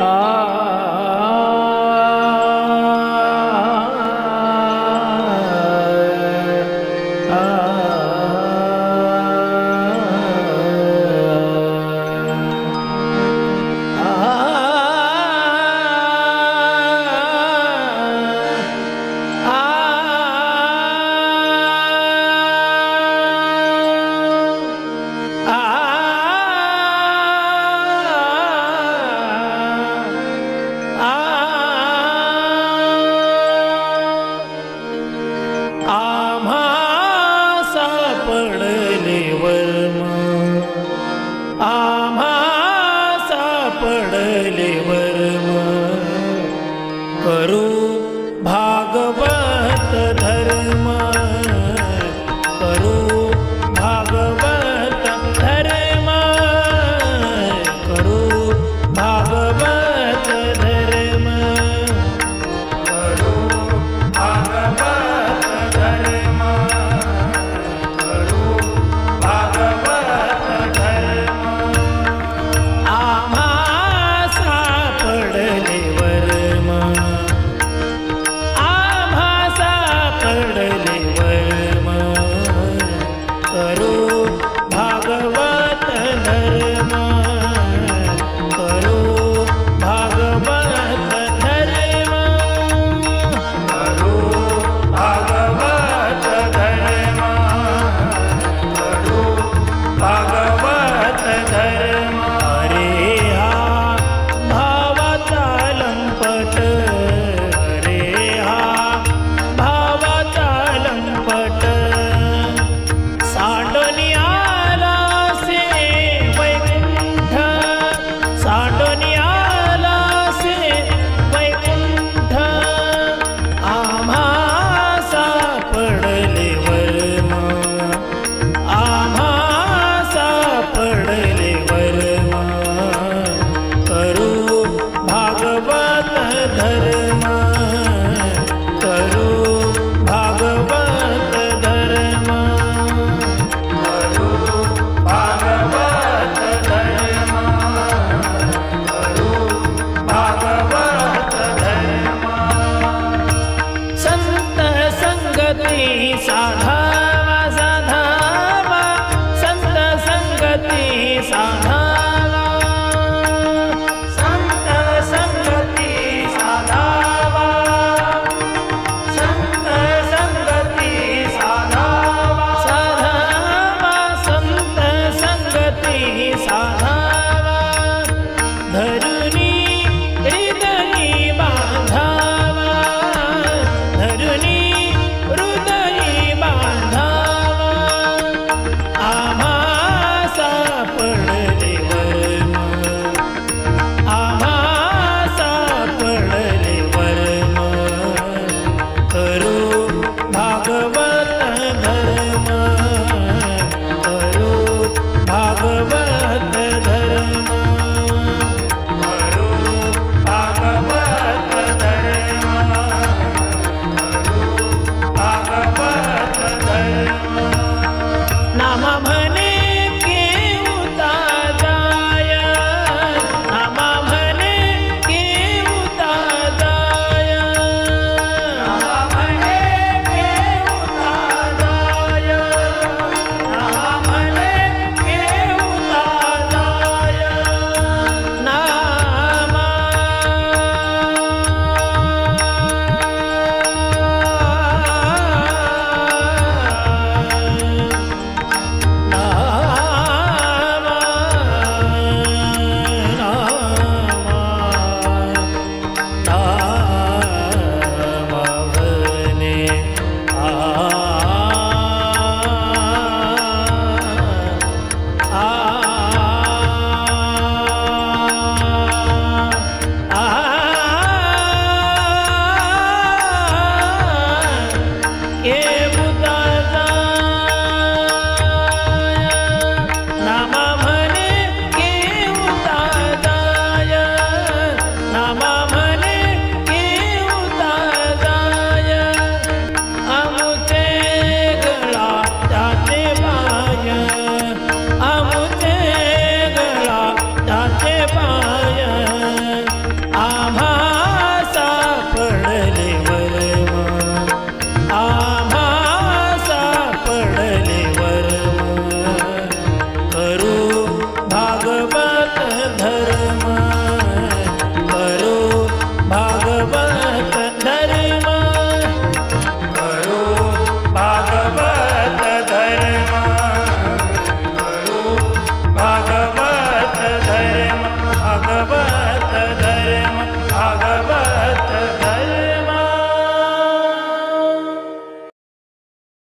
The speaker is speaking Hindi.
आ Ah. मा